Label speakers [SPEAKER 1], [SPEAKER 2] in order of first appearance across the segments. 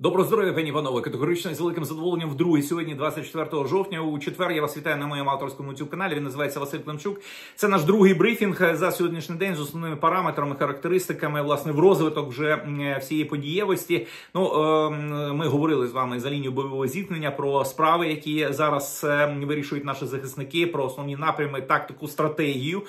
[SPEAKER 1] Доброго здоров'я, пані панове. Категорично з великим задоволенням вдруге сьогодні, 24 жовтня. У четвер я вас вітаю на моєму авторському youtube каналі. Він називається Василь Климчук. Це наш другий брифінг за сьогоднішній день з основними параметрами, характеристиками, власне, в розвиток вже всієї подієвості. Ну ем, ми говорили з вами за лінію бойового зіткнення про справи, які зараз ем, вирішують наші захисники, про основні напрями, тактику, стратегію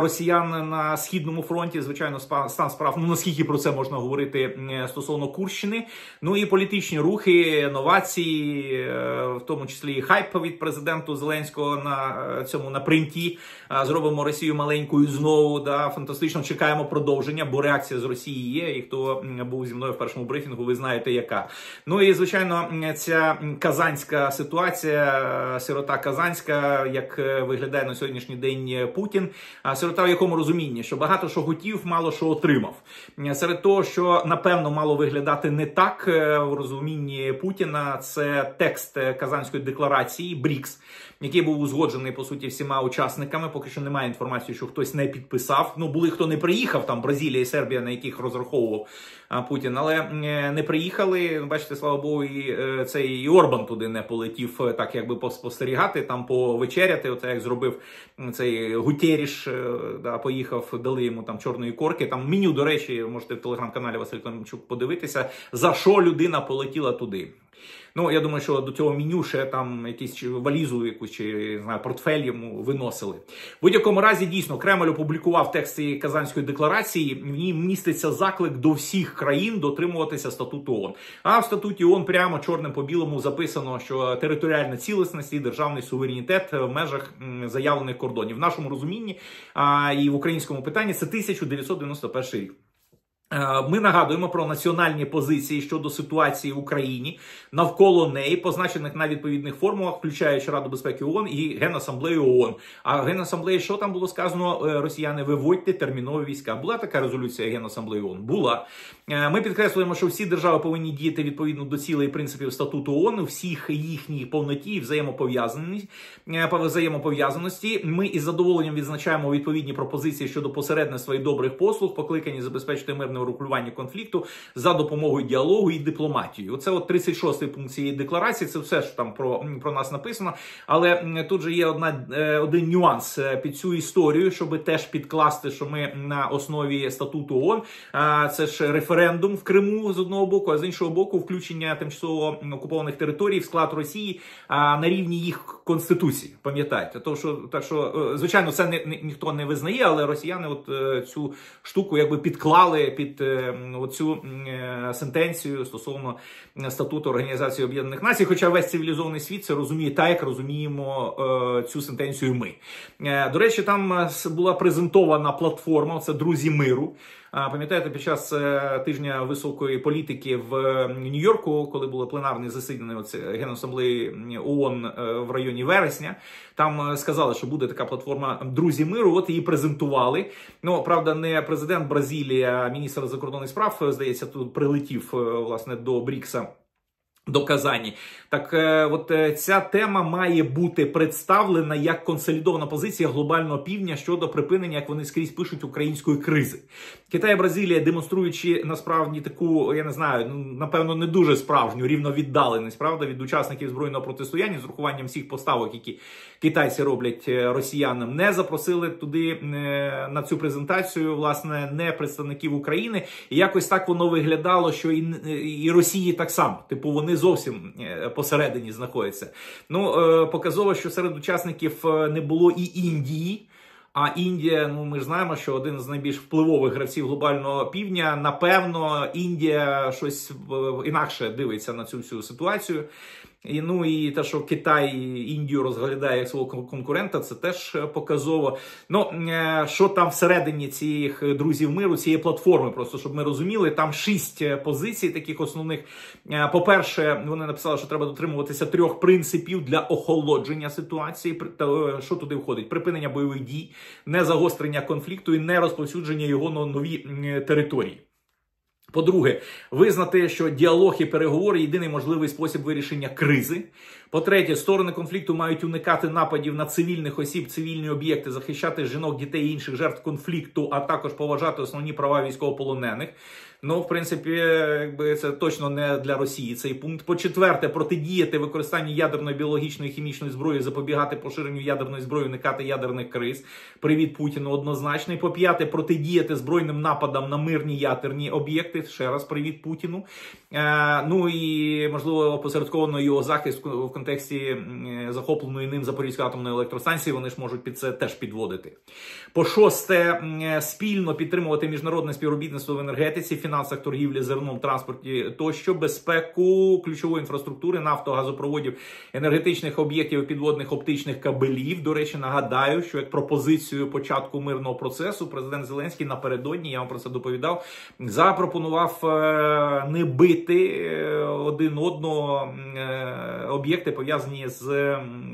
[SPEAKER 1] росіян на східному фронті. Звичайно, стан справ. Ну наскільки про це можна говорити стосовно Курщини. Ну Ну і політичні рухи, новації, е, в тому числі і хайп від президенту Зеленського на е, цьому на принті. Зробимо Росію маленькою знову. Да, Фантастично чекаємо продовження, бо реакція з Росії є. І хто був зі мною в першому брифінгу, ви знаєте, яка. Ну і звичайно, ця казанська ситуація, сирота Казанська, як е, виглядає на сьогоднішній день Путін. Сирота в якому розумінні, що багато що хотів, мало що отримав. Серед того, що напевно мало виглядати не так в розумінні Путіна це текст Казанської декларації БРІКС, який був узгоджений по суті всіма учасниками. Поки що немає інформації, що хтось не підписав. Ну були хто не приїхав, там Бразилія і Сербія, на яких розраховував Путін, але не приїхали. Бачите, слава Богу, і е, цей і Орбан туди не полетів, е, так якби поспостерігати, там повечеряти. Оце як зробив цей Гутєріш, е, да, поїхав, дали йому там чорної корки. Там меню, до речі, можете в телеграм-каналі Василь Климчук подивитися, за що людина полетіла туди. Ну, я думаю, що до цього меню ще там якісь валізу, якусь чи не знаю, портфель йому виносили. В будь-якому разі дійсно Кремль опублікував текст цієї казанської декларації. В ній міститься заклик до всіх країн дотримуватися статуту ООН. А в статуті ООН прямо чорним по білому записано, що територіальна цілісність і державний суверенітет в межах заявлених кордонів в нашому розумінні а, і в українському питанні це 1991 рік. Е, ми нагадуємо про національні позиції щодо ситуації в Україні навколо неї, позначених на відповідних формулах, включаючи Раду безпеки ООН і Генасамблею ООН. А Генасамблеї, що там було сказано, е, росіяни виводьте термінові війська. Була така резолюція Генасамблеї ООН? Була. Е, ми підкреслюємо, що всі держави повинні діяти відповідно до цілей принципів статуту ООН, всіх їхніх повноті і взаємопов'язаності. Ми із задоволенням відзначаємо відповідні пропозиції щодо посередництва і добрих послуг, покликані забезпечити мирне урегулювання конфлікту за допомогою діалогу і дипломатії. Оце от 36-й пункт цієї декларації. Це все ж там про про нас написано. Але тут же є одна е, один нюанс е, під цю історію, щоб теж підкласти, що ми на основі статуту ООН, це ж референдум в Криму з одного боку, а з іншого боку, включення тимчасово окупованих територій в склад Росії на рівні їх конституції. Пам'ятаєте, то що так що е, звичайно це не, ніхто не визнає, але росіяни от цю штуку якби підклали під під е, оцю е, сентенцію стосовно е, статуту Організації Об'єднаних Націй, хоча весь цивілізований світ це розуміє так, як розуміємо цю сентенцію. Ми до речі, там була презентована платформа. Це друзі миру. Пам'ятаєте, під час е, тижня високої політики в Нью-Йорку, коли було пленарне засідання Генасамблеї ООН е, в районі вересня, там е, сказали, що буде така платформа Друзі миру. От її презентували. Ну правда, не президент Бразилії, а міністр закордонних справ здається, тут прилетів власне до Брікса. До Казані, так е, от е, ця тема має бути представлена як консолідована позиція глобального півдня щодо припинення, як вони скрізь пишуть української кризи. Китай і Бразилія, демонструючи насправді таку, я не знаю, ну напевно, не дуже справжню рівновіддаленість, правда, від учасників збройного протистояння з урахуванням всіх поставок, які китайці роблять е, росіянам, не запросили туди на цю презентацію, власне, не представників України. І якось так воно виглядало, що і, і Росії так само, типу, вони зовсім е, посередині знаходяться. Ну, е, показово, що серед учасників е, не було і Індії. А Індія, ну ми ж знаємо, що один з найбільш впливових гравців глобального півдня. Напевно, Індія щось інакше дивиться на цю всю ситуацію. І ну і те, що Китай Індію розглядає як свого конкурента, це теж показово. Ну е, що там всередині цих друзів миру, цієї платформи, просто щоб ми розуміли, там шість позицій, таких основних. Е, по-перше, вони написали, що треба дотримуватися трьох принципів для охолодження ситуації. Е, що туди входить? Припинення бойових дій, незагострення конфлікту і не розповсюдження його на нові території. По-друге, визнати, що діалог і переговори єдиний можливий спосіб вирішення кризи. По-третє, сторони конфлікту мають уникати нападів на цивільних осіб, цивільні об'єкти, захищати жінок, дітей і інших жертв конфлікту, а також поважати основні права військовополонених. Ну, в принципі, якби це точно не для Росії цей пункт. По четверте, протидіяти використанню ядерної біологічної хімічної зброї, запобігати поширенню ядерної зброї, уникати ядерних криз. Привіт Путіну однозначний. По п'яте, протидіяти збройним нападам на мирні ядерні об'єкти. Ще раз привіт Путіну. Е, ну і можливо опосередковано його захист в контексті захопленої ним Запорізької атомної електростанції. Вони ж можуть під це теж підводити. По шосте, спільно підтримувати міжнародне співробітництво в енергетиці, фінансах, торгівлі, зерном, транспорті тощо, безпеку ключової інфраструктури, нафто, газопроводів, енергетичних об'єктів, підводних оптичних кабелів. До речі, нагадаю, що як пропозицію початку мирного процесу президент Зеленський напередодні я вам про це доповідав, запропонував е, не бити е, один одного е, об'єкти пов'язані з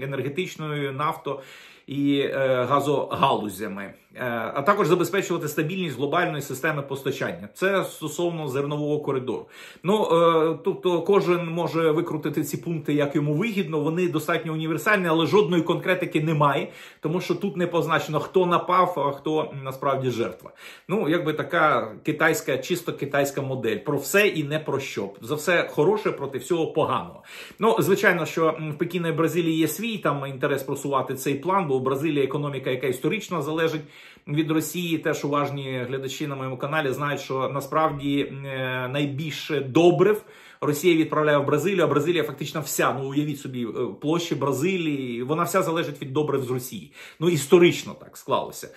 [SPEAKER 1] енергетичною нафто і газогалузями. Е, а також забезпечувати стабільність глобальної системи постачання. Це стосовно зернового коридору. Ну е, тобто, кожен може викрутити ці пункти, як йому вигідно. Вони достатньо універсальні, але жодної конкретики немає, тому що тут не позначено, хто напав, а хто насправді жертва. Ну, якби така китайська, чисто китайська модель про все і не про що. За все хороше проти всього поганого. Ну, звичайно, що в Пекіна і Бразилії є свій там інтерес просувати цей план, бо Бразилія економіка, яка історично залежить від Росії. Теж уважні глядачі на моєму каналі знають, що насправді е, найбільше добрив. Росія відправляє в Бразилію, а Бразилія фактично вся. Ну уявіть собі, е, площі Бразилії, вона вся залежить від добрив з Росії. Ну історично так склалося.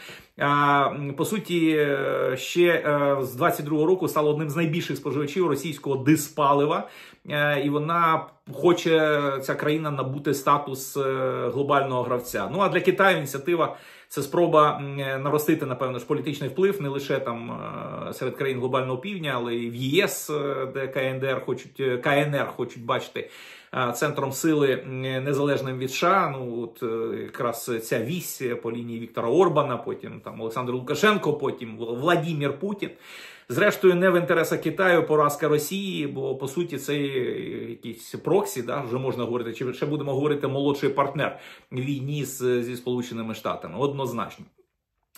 [SPEAKER 1] По суті, е, ще з 22-го року стало одним з найбільших споживачів російського диспалива, і вона хоче ця країна набути статус глобального гравця. Ну а для Китаю ініціатива. Це спроба наростити, напевно, ж політичний вплив не лише там е, серед країн глобального півдня, але й в ЄС, е, де КНДР хочуть е, КНР хочуть бачити центром сили незалежним від США. Ну от якраз ця вісь по лінії Віктора Орбана, потім там Олександр Лукашенко, потім Владімір Путін. Зрештою, не в інтересах Китаю поразка Росії, бо по суті це якийсь проксі, да, вже можна говорити, чи ще будемо говорити молодший партнер війні з, зі Сполученими Штатами. Однозначно.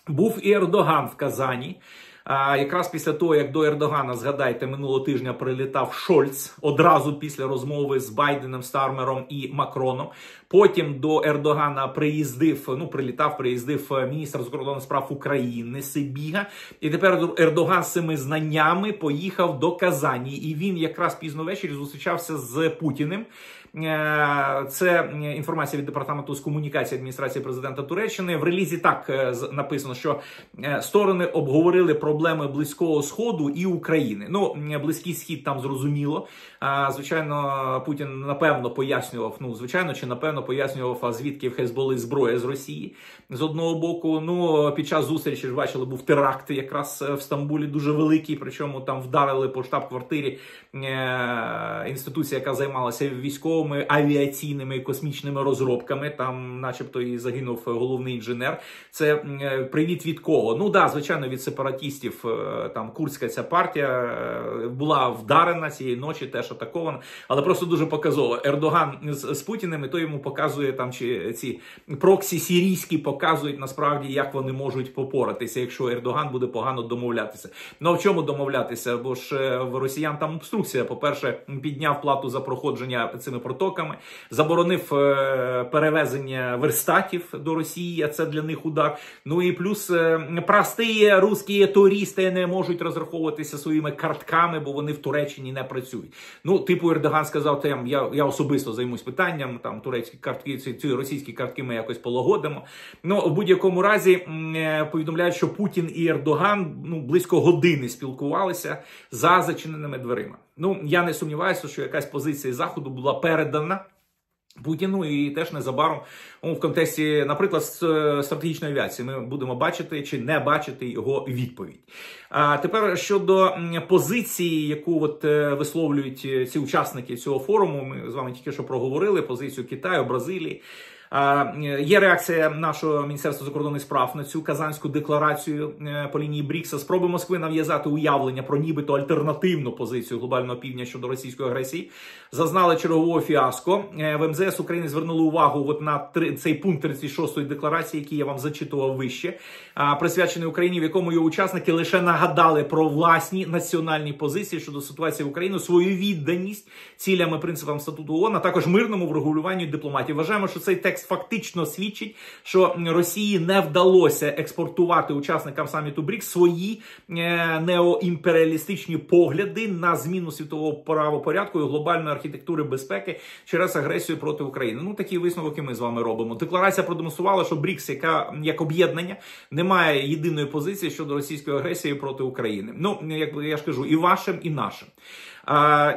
[SPEAKER 1] Був і Ердоган в Казані. А якраз після того, як до Ердогана, згадайте, минулого тижня прилітав Шольц одразу після розмови з Байденом, Стармером і Макроном. Потім до Ердогана приїздив, ну прилітав, приїздив е, міністр закордонних справ України Сибіга. І тепер Ердоган з цими знаннями поїхав до Казані. І він якраз пізно ввечері зустрічався з Путіним. Е, це інформація від департаменту з комунікації адміністрації президента Туреччини. В релізі так е, написано, що сторони обговорили проблеми близького сходу і України. Ну близький схід там зрозуміло. Звичайно, Путін напевно пояснював. Ну звичайно, чи напевно пояснював, а звідки в Хезболи зброя з Росії з одного боку. Ну під час зустрічі ж бачили, був теракт якраз е, в Стамбулі дуже великий. Причому там вдарили по штаб-квартирі е інституція, яка займалася військовими авіаційними космічними розробками. Там, начебто, і загинув головний інженер. Це е привіт від кого? Ну да, звичайно, від сепаратістів. Там курська ця партія була вдарена цієї ночі, теж атакована, але просто дуже показово. Ердоган з, з Путіним і то йому показує там чи ці проксі сірійські показують насправді, як вони можуть попоратися, якщо Ердоган буде погано домовлятися. Ну а в чому домовлятися? Бо ж е, в росіян там обструкція. По перше, підняв плату за проходження цими протоками, заборонив е, перевезення верстатів до Росії. а Це для них удар. Ну і плюс е, прості русські туристи не можуть розраховуватися своїми картками, бо вони в Туреччині не працюють. Ну, типу Ердоган сказав, там я я особисто займусь питанням там турецькі картки, ці, ці російські картки ми якось полагодимо. Ну в будь-якому разі е, повідомляють, що Путін і Ердоган ну близько години спілкувалися за зачиненими дверима. Ну я не сумніваюся, що якась позиція заходу була передана. Путіну і теж незабаром в контексті, наприклад, е, стратегічної авіації, ми будемо бачити чи не бачити його відповідь. А тепер щодо позиції, яку от е, висловлюють ці учасники цього форуму, ми з вами тільки що проговорили позицію Китаю, Бразилії. Є реакція нашого міністерства закордонних справ на цю казанську декларацію е, по лінії Брікса. Спроби Москви нав'язати уявлення про нібито альтернативну позицію глобального півдня щодо російської агресії зазнали чергового фіаско. Е, в МЗС України звернули увагу от на цей пункт 36-ї декларації, який я вам зачитував вище, присвячений Україні, в якому його учасники лише нагадали про власні національні позиції щодо ситуації в Україні, свою відданість цілям і принципам статуту ООН, а також мирному врегулюванню дипломатії. Вважаємо, що цей текст фактично свідчить, що Росії не вдалося експортувати учасникам саміту БРІКС свої е, неоімперіалістичні погляди на зміну світового правопорядку і глобальної архітектури безпеки через агресію проти України. Ну такі висновки ми з вами робимо. Декларація продемонструвала, що БРІКС, як об'єднання, не має єдиної позиції щодо російської агресії проти України. Ну як я ж кажу, і вашим, і нашим.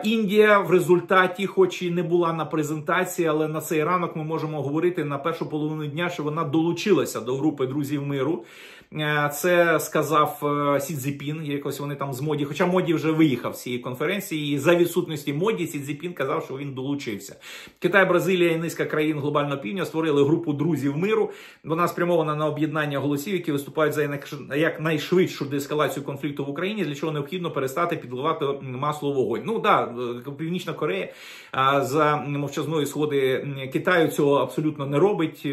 [SPEAKER 1] Індія в результаті, хоч і не була на презентації, але на цей ранок ми можемо говорити на першу половину дня, що вона долучилася до групи друзів миру. Е, це сказав е, Сі Цзіпін, Якось вони там з Моді. Хоча Моді вже виїхав з цієї конференції. І за відсутності моді Сі Цзіпін казав, що він долучився. Китай, Бразилія і низка країн глобального півдня створили групу друзів миру. Вона спрямована на об'єднання голосів, які виступають за якнайшвидшу деескалацію конфлікту в Україні, для чого необхідно перестати підливати масло вогонь. Ну да, е, Північна Корея за мовчазної сходи Китаю цього абсолютно не робить.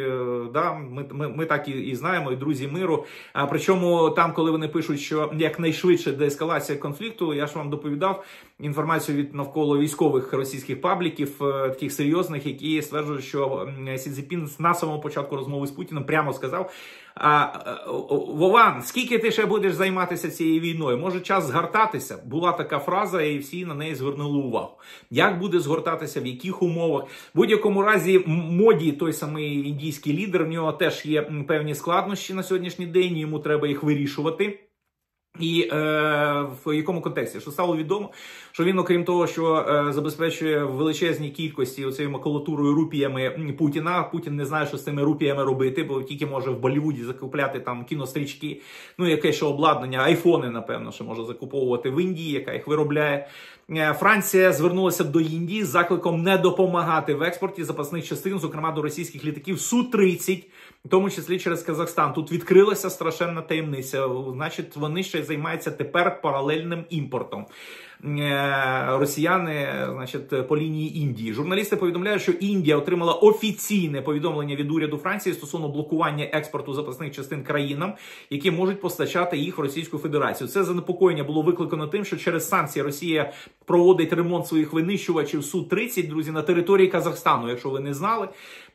[SPEAKER 1] Да, Ми ми, ми так і, і знаємо, і друзі миру. А причому там, коли вони пишуть, що якнайшвидше деескалація конфлікту, я ж вам доповідав інформацію від навколо військових російських пабліків, е, таких серйозних, які стверджують, що Сі на самому початку розмови з Путіним прямо сказав. А е, Вован, скільки ти ще будеш займатися цією війною? Може час згортатися? Була така фраза, і всі на неї звернули увагу. Як буде згортатися, в яких умовах? В будь-якому разі, моді той самий індійський лідер, в нього теж є певні складнощі на сьогоднішній день. Йому треба їх вирішувати. І е, в якому контексті що стало відомо, що він, окрім того, що е, забезпечує величезні кількості оцією макулатурою рупіями Путіна. Путін не знає, що з цими рупіями робити, бо тільки може в Болівуді закупляти там кінострічки, ну яке ще обладнання, айфони, напевно, що може закуповувати в Індії, яка їх виробляє. Е, Франція звернулася до Індії з закликом не допомагати в експорті запасних частин, зокрема до російських літаків су 30 в тому числі через Казахстан. Тут відкрилася страшенна таємниця. Значить, вони ще займаються тепер паралельним імпортом. Е, росіяни, значить, по лінії Індії. Журналісти повідомляють, що Індія отримала офіційне повідомлення від уряду Франції стосовно блокування експорту запасних частин країнам, які можуть постачати їх в Російську Федерацію. Це занепокоєння було викликано тим, що через санкції Росія проводить ремонт своїх винищувачів су 30 друзі на території Казахстану, якщо ви не знали.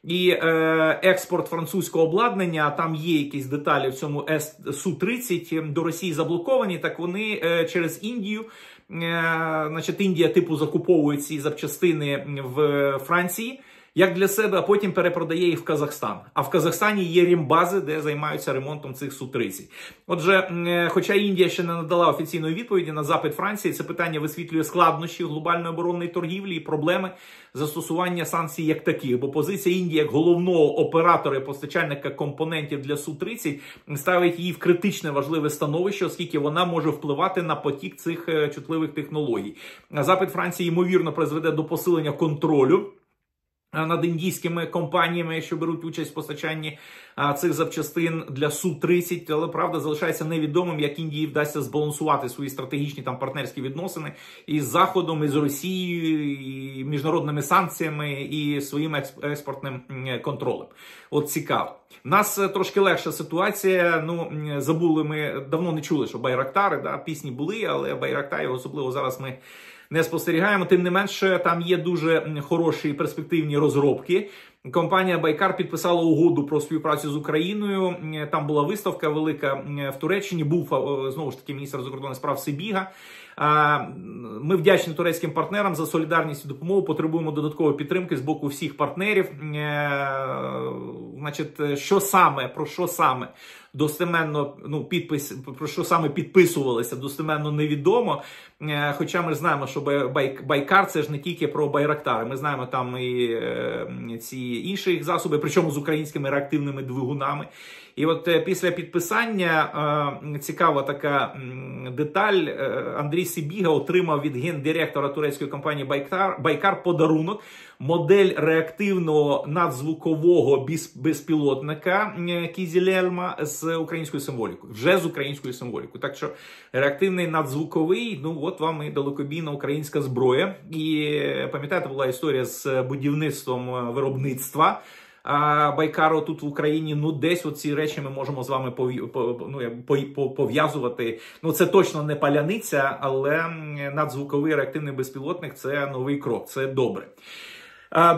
[SPEAKER 1] І е, експорт французького обладнання, там є якісь деталі в цьому су 30 до Росії заблоковані. Так вони е, через Індію. Е, значить, Індія типу закуповує ці запчастини в Франції як для себе, а потім перепродає їх в Казахстан. А в Казахстані є рімбази, де займаються ремонтом цих су 30 Отже, е, хоча Індія ще не надала офіційної відповіді на запит Франції, це питання висвітлює складнощі глобальної оборонної торгівлі і проблеми застосування санкцій як таких. Бо позиція Індії як головного оператора і постачальника компонентів для су 30 ставить її в критичне важливе становище, оскільки вона може впливати на потік цих е, чутливих технологій. Запит Франції ймовірно призведе до посилення контролю. Над індійськими компаніями, що беруть участь в постачанні цих запчастин для су 30 але правда залишається невідомим, як Індії вдасться збалансувати свої стратегічні там партнерські відносини із Заходом, із Росією, і міжнародними санкціями і своїм експортним контролем. От цікаво. У нас е, трошки легша ситуація. Ну забули ми давно не чули, що байрактари да пісні були, але байрактарів особливо зараз ми не спостерігаємо. Тим не менше, там є дуже хороші перспективні розробки. Компанія Байкар підписала угоду про співпрацю з Україною. Там була виставка велика в Туреччині. Був знову ж таки міністр закордонних справ Сибіга. Ми вдячні турецьким партнерам за солідарність і допомогу. Потребуємо додаткової підтримки з боку всіх партнерів. Е, значить, що саме про що саме достеменно ну підпис про що саме підписувалися, достеменно невідомо. Е, хоча ми знаємо, що Байкар це ж не тільки про Байрактари. Ми знаємо там і е, ці інші засоби, причому з українськими реактивними двигунами І от е, після підписання е, цікава така деталь. Е, Андрій Сибіга отримав від гендиректора турецької компанії Байкар Байкар подарунок. Модель реактивного надзвукового безпілотника Кізілельма з українською символікою, вже з українською символікою. Так що реактивний надзвуковий, ну от вам і далекобійна українська зброя. І пам'ятаєте, була історія з будівництвом виробництва. Байкаро тут в Україні. Ну, десь оці речі ми можемо з вами ну, пов'язувати. Ну, це точно не паляниця, але надзвуковий реактивний безпілотник це новий крок. Це добре.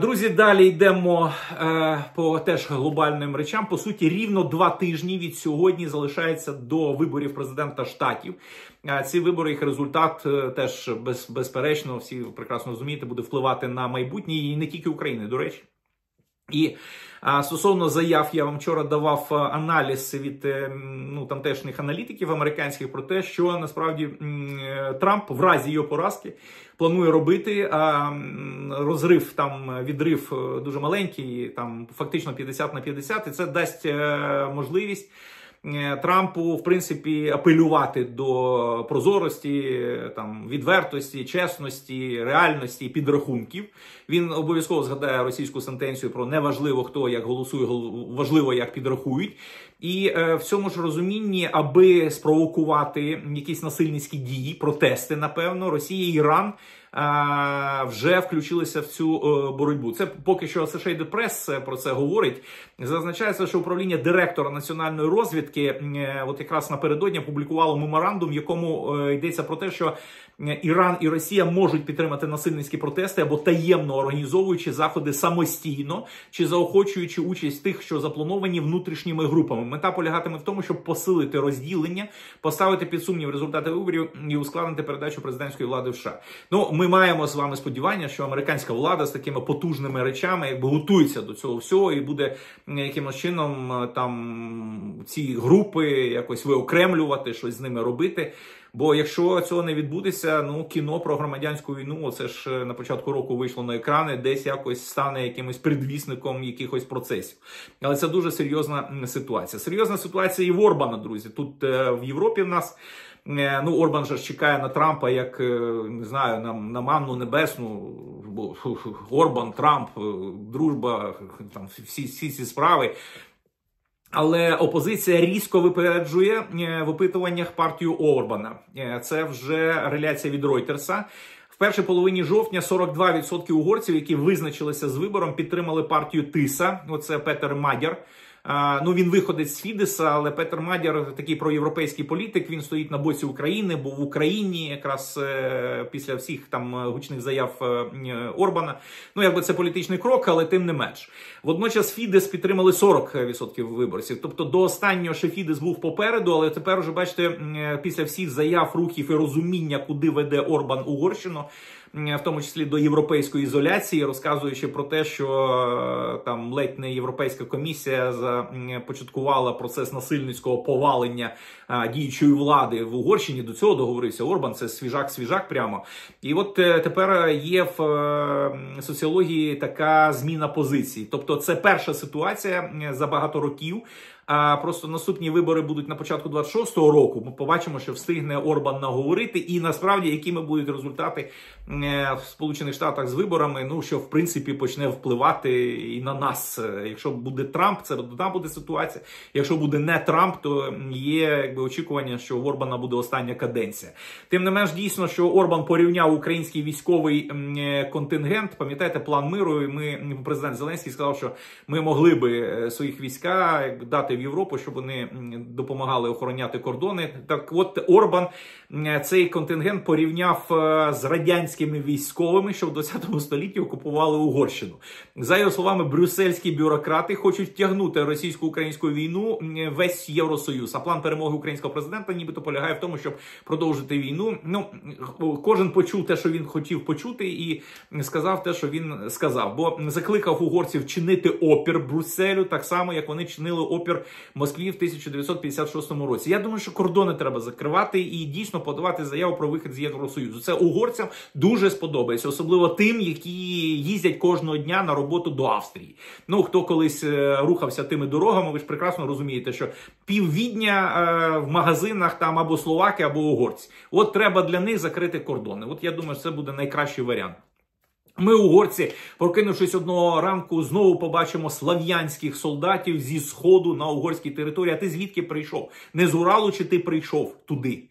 [SPEAKER 1] Друзі, далі йдемо е, по теж глобальним речам. По суті, рівно два тижні від сьогодні залишається до виборів президента штатів. Ці вибори, їх результат е, теж без, безперечно, всі прекрасно розумієте, буде впливати на майбутнє і не тільки України, до речі. І а, стосовно заяв, я вам вчора давав аналіз від е, ну, тамтешніх аналітиків американських про те, що насправді е, Трамп в разі його поразки планує робити. А розрив там відрив е, дуже маленький, там фактично 50 на 50, і це дасть можливість. Е, Трампу в принципі апелювати до прозорості, там відвертості, чесності, реальності підрахунків. Він обов'язково згадає російську сентенцію про неважливо хто як голосує, важливо як підрахують. І е, в цьому ж розумінні, аби спровокувати якісь насильницькі дії, протести, напевно, Росія і Іран вже включилися в цю е, боротьбу. Це поки що Associated Press е, про це говорить. Зазначається, що управління директора національної розвідки, е, от якраз напередодні публікувало меморандум, в якому йдеться про те, що Іран і Росія можуть підтримати насильницькі протести або таємно організовуючи заходи самостійно чи заохочуючи участь тих, що заплановані внутрішніми групами. Мета полягатиме в тому, щоб посилити розділення, поставити під сумнів результати виборів і ускладнити передачу президентської влади в США. Ну ми маємо з вами сподівання, що американська влада з такими потужними речами якби готується до цього всього і буде якимось чином там ці групи якось виокремлювати, щось з ними робити. Бо якщо цього не відбудеться, ну кіно про громадянську війну, це ж е, на початку року вийшло на екрани, десь якось стане якимось предвісником якихось процесів. Але це дуже серйозна ситуація. Серйозна ситуація і в Орбана, друзі. Тут е, в Європі в нас. Е, ну, Орбан же чекає на Трампа як не знаю, на на манну небесну, бо Орбан, Трамп, дружба, там всі всі ці справи. Але опозиція різко випереджує е, в опитуваннях партію Орбана. Е, це вже реляція від Ройтерса. В першій половині жовтня 42% угорців, які визначилися з вибором, підтримали партію Тиса. Оце Петер Мадяр. Ну він виходить з Фідеса, але Петер Мадяр такий проєвропейський політик. Він стоїть на боці України, був в Україні якраз е, після всіх там гучних заяв е, Орбана. Ну якби це політичний крок, але тим не менш. Водночас Фідес підтримали 40% виборців. Тобто до останнього ще Фідес був попереду, але тепер уже бачите, після всіх заяв, рухів і розуміння, куди веде Орбан Угорщину в тому числі до європейської ізоляції, розказуючи про те, що е, там ледь не європейська комісія започаткувала процес насильницького повалення е, діючої влади в Угорщині. До цього договорився Орбан. Це свіжак-свіжак прямо. І от е, тепер є в соціології така зміна позицій. Тобто, це перша ситуація за багато років. А просто наступні вибори будуть на початку 26-го року. Ми побачимо, що встигне Орбан наговорити, і насправді якими будуть результати е, в Сполучених Штатах з виборами. Ну що в принципі почне впливати і на нас. Якщо буде Трамп, це одна буде ситуація. Якщо буде не Трамп, то є якби очікування, що в Орбана буде остання каденція. Тим не менш, дійсно, що Орбан порівняв український військовий е, контингент. Пам'ятаєте, план миру. і Ми президент Зеленський сказав, що ми могли би е, своїх війська дати в Європу, щоб вони допомагали охороняти кордони. Так, от Орбан цей контингент порівняв е, з радянськими військовими, що в 20 столітті окупували Угорщину. За його словами, брюссельські бюрократи хочуть втягнути російсько-українську війну весь євросоюз. А план перемоги українського президента, нібито полягає в тому, щоб продовжити війну. Ну кожен почув те, що він хотів почути, і сказав те, що він сказав. Бо закликав угорців чинити опір Брюсселю, так само як вони чинили опір Москві в 1956 році. Я думаю, що кордони треба закривати і дійсно подавати заяву про вихід з Євросоюзу. Це угорцям дуже сподобається, особливо тим, які їздять кожного дня на роботу до Австрії. Ну хто колись е, рухався тими дорогами, ви ж прекрасно розумієте, що піввідня е, в магазинах там або словаки, або угорці. От треба для них закрити кордони. От я думаю, це буде найкращий варіант. Ми, угорці, прокинувшись одного ранку, знову побачимо слав'янських солдатів зі сходу на угорській території. А ти звідки прийшов? Не з Уралу, чи ти прийшов туди?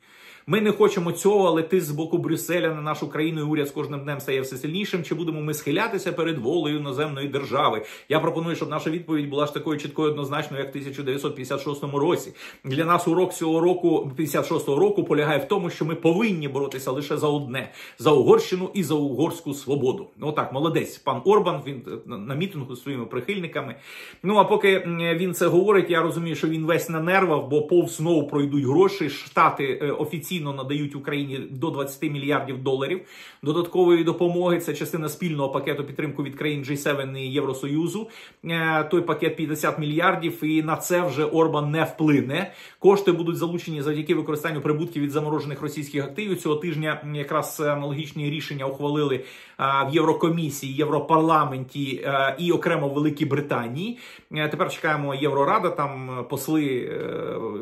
[SPEAKER 1] Ми не хочемо цього, але ти з боку Брюсселя на нашу країну і уряд з кожним днем стає все сильнішим. Чи будемо ми схилятися перед волею іноземної держави? Я пропоную, щоб наша відповідь була ж такою чіткою однозначною, як в 1956 році. Для нас урок цього року, 56-го року, полягає в тому, що ми повинні боротися лише за одне: за Угорщину і за угорську свободу. Ну так, молодець, пан Орбан. Він е, на мітингу з своїми прихильниками. Ну а поки він це говорить, я розумію, що він весь на нервах, бо повз знову пройдуть гроші. Штати е, офіційно офіційно надають Україні до 20 мільярдів доларів додаткової допомоги. Це частина спільного пакету підтримки від країн G7 і Євросоюзу. Е, той пакет 50 мільярдів, і на це вже Орбан не вплине. Кошти будуть залучені завдяки використанню прибутків від заморожених російських активів. Цього тижня якраз аналогічні рішення ухвалили е, в Єврокомісії, Європарламенті е, і окремо в Великій Британії. Тепер чекаємо Єврорада. Там посли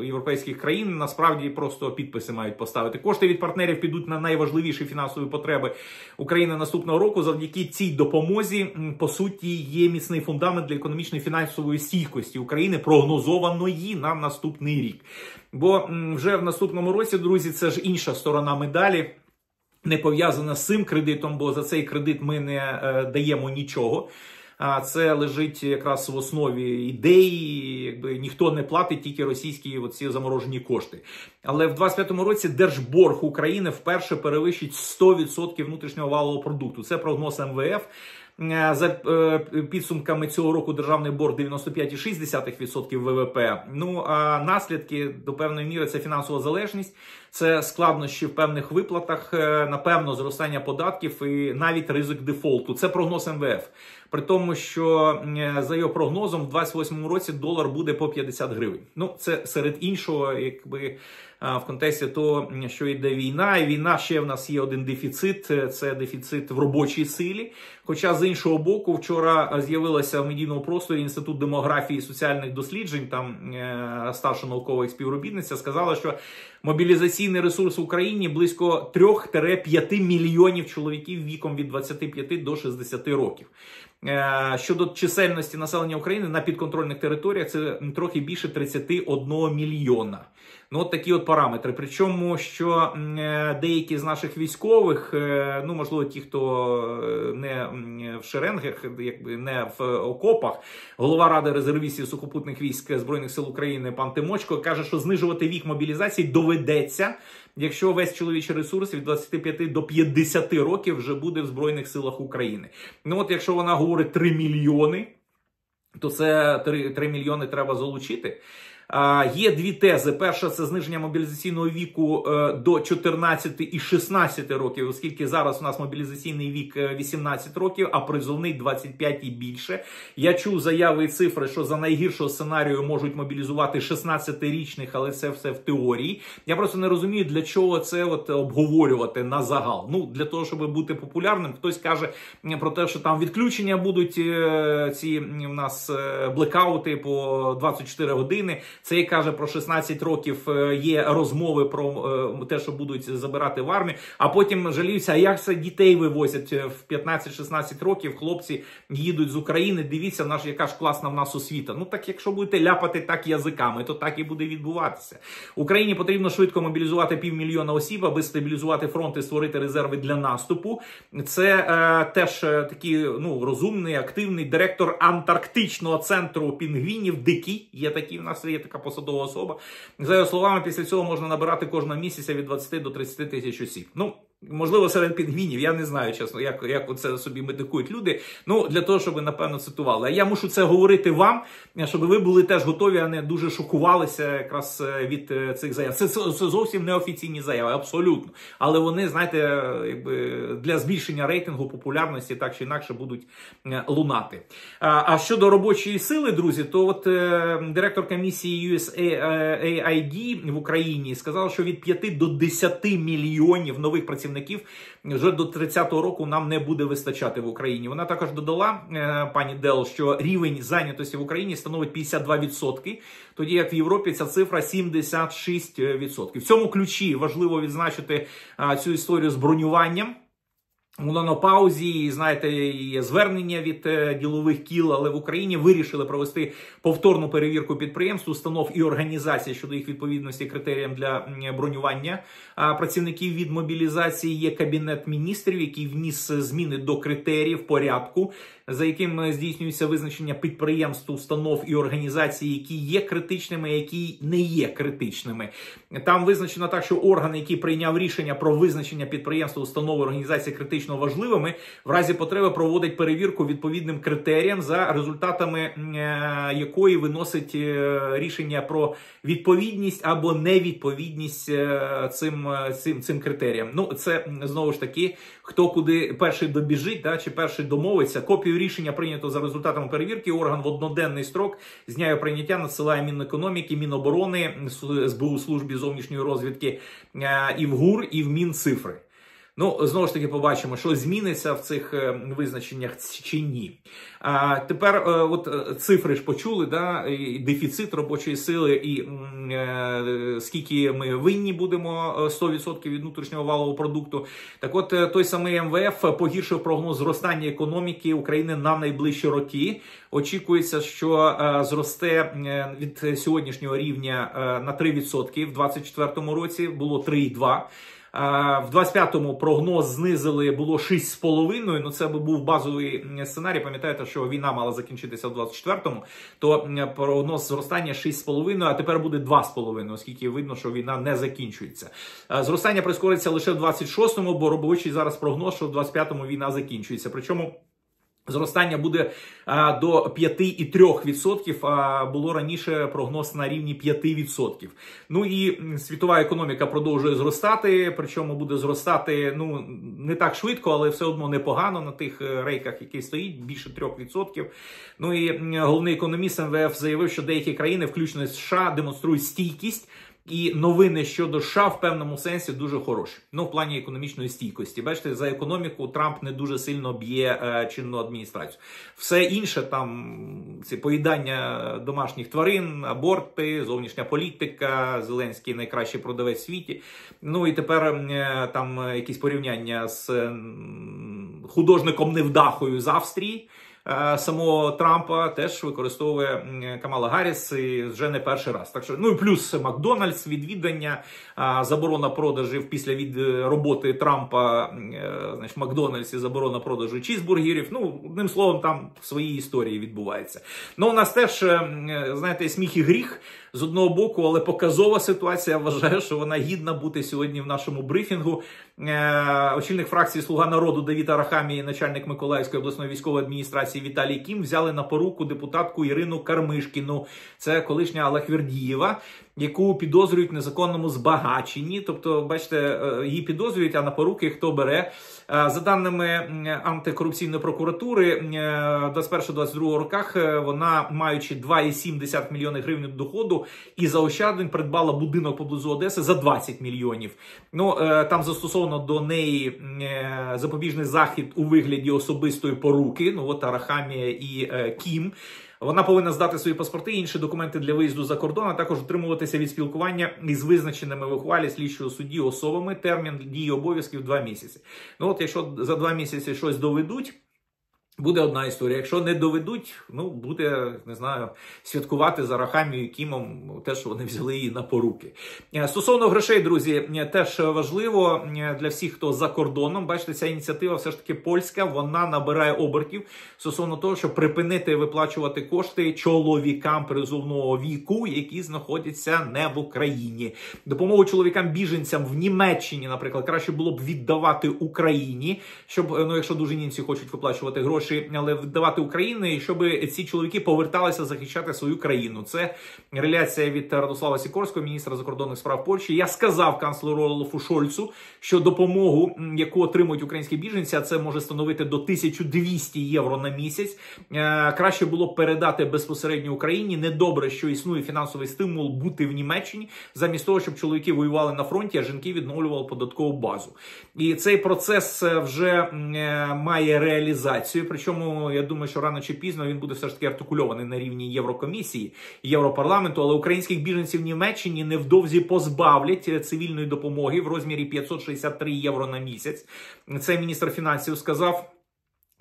[SPEAKER 1] європейських країн насправді просто підписи мають поставити. Кошти від партнерів підуть на найважливіші фінансові потреби України наступного року. Завдяки цій допомозі, по суті, є міцний фундамент для економічної фінансової стійкості України, прогнозованої на наступний рік. Бо вже в наступному році, друзі, це ж інша сторона медалі. Не пов'язана з цим кредитом, бо за цей кредит ми не е, даємо нічого. Це лежить якраз в основі ідеї, якби ніхто не платить тільки російські оці заморожені кошти. Але в 25-му році держборг України вперше перевищить 100% внутрішнього валового продукту. Це прогноз МВФ. Е, за е, підсумками цього року державний борг 95,6% ВВП. Ну а наслідки до певної міри це фінансова залежність, це складнощі в певних виплатах, е, напевно, зростання податків і навіть ризик дефолту. Це прогноз МВФ. При тому, що за його прогнозом, в 28-му році долар буде по 50 гривень. Ну це серед іншого, якби в контексті того, що йде війна, і війна ще в нас є один дефіцит: це дефіцит в робочій силі. Хоча з іншого боку, вчора з'явилася в медійному просторі інститут демографії і соціальних досліджень, там е, старша наукова співробітниця сказала, що мобілізаційний ресурс в Україні близько 3-5 мільйонів чоловіків віком від 25 до 60 років. Е, щодо чисельності населення України на підконтрольних територіях, це трохи більше 31 мільйона. Ну, от такі от параметри. Причому, що е, деякі з наших військових, е, ну можливо, ті, хто не в шеренгах, якби не в окопах, голова ради резервістів сухопутних військ збройних сил України пан Тимочко каже, що знижувати вік мобілізації доведеться, якщо весь чоловічий ресурс від 25 до 50 років вже буде в збройних силах України. Ну от, якщо вона говорить 3 мільйони, то це 3, 3 мільйони треба залучити. Є дві тези: перша це зниження мобілізаційного віку е, до 14 і 16 років, оскільки зараз у нас мобілізаційний вік 18 е, років, а призовний 25 і більше. Я чув заяви і цифри, що за найгіршого сценарію можуть мобілізувати 16-річних, але це все в теорії. Я просто не розумію, для чого це от обговорювати на загал. Ну для того, щоб бути популярним, хтось каже про те, що там відключення будуть е, ці в нас блекаути по 24 години. Це каже про 16 років е, є розмови про е, те, що будуть забирати в армію. А потім жаліються, а як це дітей вивозять е, в 15-16 років. Хлопці їдуть з України. Дивіться, наш яка ж класна в нас освіта. Ну так, якщо будете ляпати так язиками, то так і буде відбуватися. Україні потрібно швидко мобілізувати півмільйона осіб, аби стабілізувати фронт і створити резерви для наступу. Це е, теж такий ну розумний, активний директор антарктичного центру пінгвінів. Дикий є такий в нас є така посадова особа. За його словами, після цього можна набирати кожного місяця від 20 до 30 тисяч осіб. Ну, Можливо, серед підгвінів, я не знаю, чесно, як як це собі медикують люди. Ну для того, щоб напевно цитували. А я мушу це говорити вам, щоб ви були теж готові, а не дуже шокувалися якраз е, від е, цих заяв. Це, це, зовсім не офіційні заяви, абсолютно. Але вони, знаєте, якби для збільшення рейтингу популярності так чи інакше будуть е, лунати. А, а щодо робочої сили, друзі, то от директор комісії USAID в Україні сказав, що від 5 до 10 мільйонів нових працівників працівників вже до 30-го року нам не буде вистачати в Україні. Вона також додала е, пані Дел, що рівень зайнятості в Україні становить 52%, тоді як в Європі ця цифра 76%. В цьому ключі важливо відзначити цю історію з бронюванням. Воно на знаєте, є звернення від е, ділових кіл, але в Україні вирішили провести повторну перевірку підприємств, установ і організацій щодо їх відповідності критеріям для бронювання працівників від мобілізації. Є кабінет міністрів, який вніс зміни до критеріїв порядку за яким е, здійснюється визначення підприємств, установ і організацій, які є критичними, які не є критичними. Там визначено так, що орган, який прийняв рішення про визначення підприємства, установи організації критично важливими, в разі потреби проводить перевірку відповідним критеріям, за результатами е, якої виносить е, рішення про відповідність або невідповідність цим цим, цим критеріям. Ну це знову ж таки, хто куди перший добіжить, да, чи перший домовиться. Копію рішення прийнято за результатами перевірки. Орган в одноденний строк з дня прийняття надсилає Мінекономіки, Міноборони, СБУ службі зовнішньої розвідки е, і в ГУР, і в Мінцифри. Ну, знову ж таки, побачимо, що зміниться в цих е, визначеннях чи ні. А тепер, е, от е, цифри ж почули, да, дефіцит робочої сили, і скільки ми винні будемо 100% від внутрішнього валового продукту. Так, от той самий МВФ погіршив прогноз зростання економіки України на найближчі роки. Очікується, що зросте від сьогоднішнього рівня на 3% в 2024 році. Було 3,2%. В 25-му прогноз знизили було 6,5, Ну це був базовий сценарій. Пам'ятаєте, що війна мала закінчитися в 24-му, то прогноз зростання 6,5, а тепер буде 2,5, оскільки видно, що війна не закінчується. Зростання прискориться лише в 26-му, бо робочий зараз прогноз, що в 25-му війна закінчується. Причому. Зростання буде а, до 5,3%, а було раніше прогноз на рівні 5%. Ну і світова економіка продовжує зростати, причому буде зростати ну не так швидко, але все одно непогано на тих е, рейках, які стоїть, більше 3%. Ну і головний економіст МВФ заявив, що деякі країни, включно США, демонструють стійкість. І новини щодо США в певному сенсі дуже хороші. Ну, в плані економічної стійкості. Бачите, за економіку Трамп не дуже сильно б'є е, чинну адміністрацію. Все інше там ці поїдання домашніх тварин, аборти, зовнішня політика, Зеленський найкращий продавець в світі. Ну і тепер е, там якісь порівняння з художником невдахою з Австрії. Е, самого Трампа теж використовує Камала Гарріс і вже не перший раз. Так що ну і плюс Макдональдс, відвідання, заборона продажів після від е, роботи Трампа, е, значить, Макдональдс заборона продажу чізбургерів. Ну, одним словом, там свої історії відбуваються. Ну, у нас теж знаєте, сміх і гріх з одного боку, але показова ситуація. Я вважаю, що вона гідна бути сьогодні в нашому брифінгу. Очільник фракції Слуга народу Давід Арахамі, начальник Миколаївської обласної військової адміністрації. Федерації Віталій Кім взяли на поруку депутатку Ірину Кармишкіну, це колишня Аллахвердієва, яку підозрюють в незаконному збагаченні. Тобто, бачите, е, її підозрюють, а на поруки хто бере. Е, за даними антикорупційної прокуратури, 21-22 е, роках вона, маючи 2,7 мільйони гривень доходу і заощаджень, придбала будинок поблизу Одеси за 20 мільйонів. Ну там застосовано до неї запобіжний захід у вигляді особистої поруки. Ну от Арахамія і Кім. Вона повинна здати свої паспорти, і інші документи для виїзду за кордон, а також утримуватися від спілкування із визначеними в ухвалі слідчого судді особами. Термін дії обов'язків два місяці. Ну от якщо за два місяці щось доведуть. Буде одна історія. Якщо не доведуть, ну буде не знаю, святкувати за Рахамію і Кімом те, що вони взяли її на поруки. Е, стосовно грошей, друзі, е, теж важливо е, для всіх, хто за кордоном. Бачите, ця ініціатива все ж таки польська. Вона набирає обертів стосовно того, щоб припинити виплачувати кошти чоловікам призовного віку, які знаходяться не в Україні. Допомогу чоловікам біженцям в Німеччині, наприклад, краще було б віддавати Україні, щоб ну, якщо дуже німці хочуть виплачувати гроші гроші, але віддавати Україні, щоб ці чоловіки поверталися захищати свою країну. Це реляція від Радослава Сікорського, міністра закордонних справ Польщі. Я сказав канцлеру Олафу Шольцу, що допомогу, яку отримують українські біженці, а це може становити до 1200 євро на місяць. Е, краще було б передати безпосередньо Україні. Недобре, що існує фінансовий стимул бути в Німеччині, замість того, щоб чоловіки воювали на фронті, а жінки відновлювали податкову базу. І цей процес е, вже е, має реалізацію. Причому я думаю, що рано чи пізно він буде все ж таки артикульований на рівні Єврокомісії Європарламенту. Але українських біженців Німеччині невдовзі позбавлять цивільної допомоги в розмірі 563 євро на місяць. Це міністр фінансів сказав.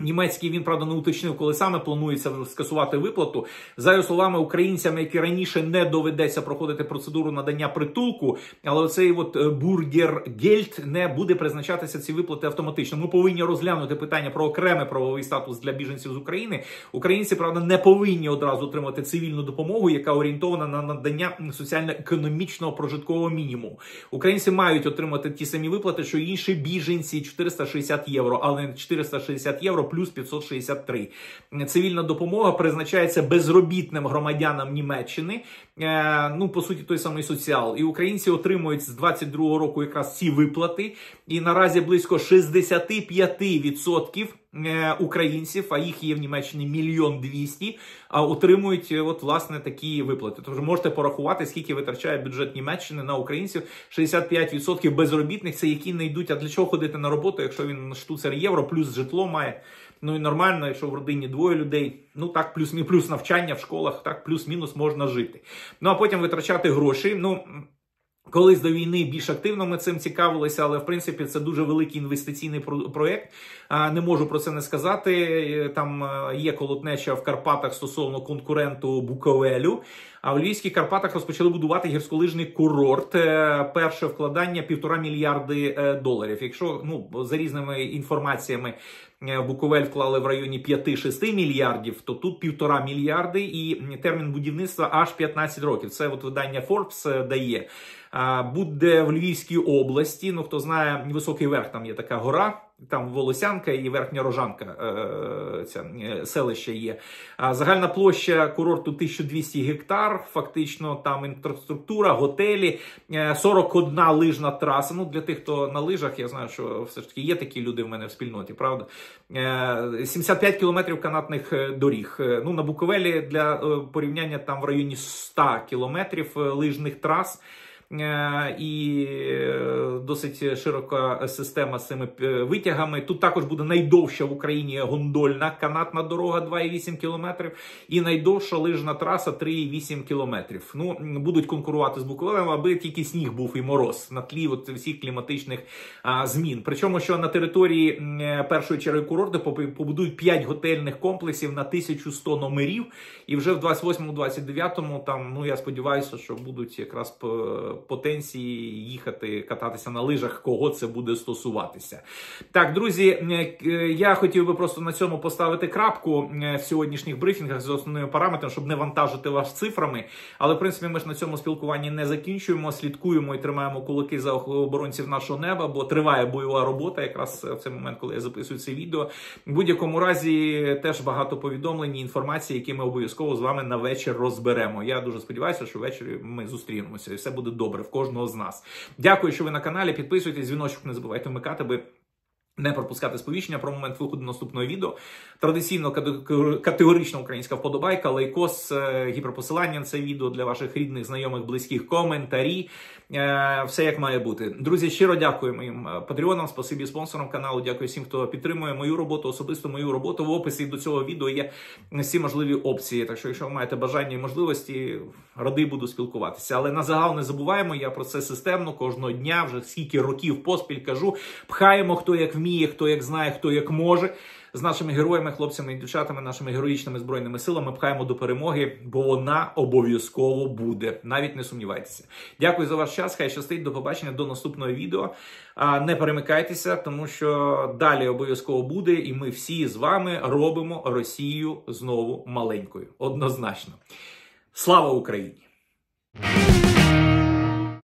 [SPEAKER 1] Німецький він правда не уточнив, коли саме планується скасувати виплату. За його словами, українцям, які раніше не доведеться проходити процедуру надання притулку, але оцей от е, бургер гельт не буде призначатися ці виплати автоматично. Ми повинні розглянути питання про окремий правовий статус для біженців з України. Українці правда не повинні одразу отримати цивільну допомогу, яка орієнтована на надання соціально-економічного прожиткового мінімуму. Українці мають отримати ті самі виплати, що інші біженці 460 євро, але не 460 євро плюс 563. Цивільна допомога призначається безробітним громадянам Німеччини. Е, ну, по суті, той самий соціал. І українці отримують з 22-го року якраз ці виплати. І наразі близько 65% е, українців, а їх є в Німеччині мільйон двісті, отримують е, от власне такі виплати. Тож можете порахувати, скільки витрачає бюджет Німеччини на українців. 65% безробітних це які не йдуть. А для чого ходити на роботу, якщо він штуцер євро, плюс житло має. Ну і нормально, якщо в родині двоє людей, ну так, плюс плюс навчання в школах, так плюс-мінус можна жити. Ну а потім витрачати гроші. Ну Колись до війни більш активно ми цим цікавилися, але в принципі це дуже великий інвестиційний проєкт. Не можу про це не сказати. Там є колотнеча в Карпатах стосовно конкуренту Буковелю. А в Львівських Карпатах розпочали будувати гірськолижний курорт. Е, перше вкладання півтора мільярди е, доларів. Якщо ну за різними інформаціями е, Буковель вклали в районі 5-6 мільярдів, то тут півтора мільярди і термін будівництва аж 15 років. Це от видання Forbes дає. Буде в Львівській області. Ну хто знає, високий верх там є така гора. Там Волосянка і Верхня Рожанка е, ця е, селище є. Загальна площа курорту 1200 гектар. Фактично там інфраструктура, готелі, 41 е, лижна траса. Ну для тих, хто на лижах, я знаю, що все ж таки є такі люди в мене в спільноті. Правда, 75 кілометрів канатних доріг. Ну на Буковелі для порівняння там в районі 100 кілометрів лижних трас. Е, і е, досить широка система з цими е, витягами. Тут також буде найдовша в Україні гондольна канатна дорога 2,8 кілометрів, і найдовша лижна траса 3,8 кілометрів. Ну будуть конкурувати з Буковелем, аби тільки сніг був і мороз на тлі от всіх кліматичних а, змін. Причому, що на території першої черги курорту побудують 5 готельних комплексів на 1100 номерів, і вже в 28-29 там ну я сподіваюся, що будуть якраз потенції їхати кататися на лижах, кого це буде стосуватися. Так, друзі, е, я хотів би просто на цьому поставити крапку е, в сьогоднішніх брифінгах з основними параметрами, щоб не вантажити вас цифрами. Але в принципі ми ж на цьому спілкуванні не закінчуємо. Слідкуємо і тримаємо кулаки за оборонців нашого неба, бо триває бойова робота, якраз в цей момент, коли я записую це відео. В будь-якому разі теж багато повідомлень інформації, які ми обов'язково з вами на вечір розберемо. Я дуже сподіваюся, що ввечері ми зустрінемося, і все буде добре добре в кожного з нас. Дякую, що ви на каналі. Підписуйтесь, дзвіночок не забувайте вмикати, би не пропускати сповіщення про момент виходу наступного відео. Традиційно категорична українська вподобайка, лайкос, е, гіперпосилання на це відео для ваших рідних, знайомих, близьких, коментарі. Е, все як має бути. Друзі, щиро дякую моїм е, патреонам, спасибі спонсорам каналу. Дякую всім, хто підтримує мою роботу, особисто мою роботу. В описі до цього відео є всі можливі опції. Так що, якщо ви маєте бажання і можливості, радий буду спілкуватися. Але на загал не забуваємо. Я про це системно кожного дня, вже скільки років поспіль кажу. Пхаємо хто як вміє вміє, хто як знає, хто як може. З нашими героями, хлопцями і дівчатами, нашими героїчними збройними силами пхаємо до перемоги, бо вона обов'язково буде. Навіть не сумнівайтеся. Дякую за ваш час. Хай щастить. До побачення до наступного відео. Не перемикайтеся, тому що далі обов'язково буде, і ми всі з вами робимо Росію знову маленькою. Однозначно. Слава Україні!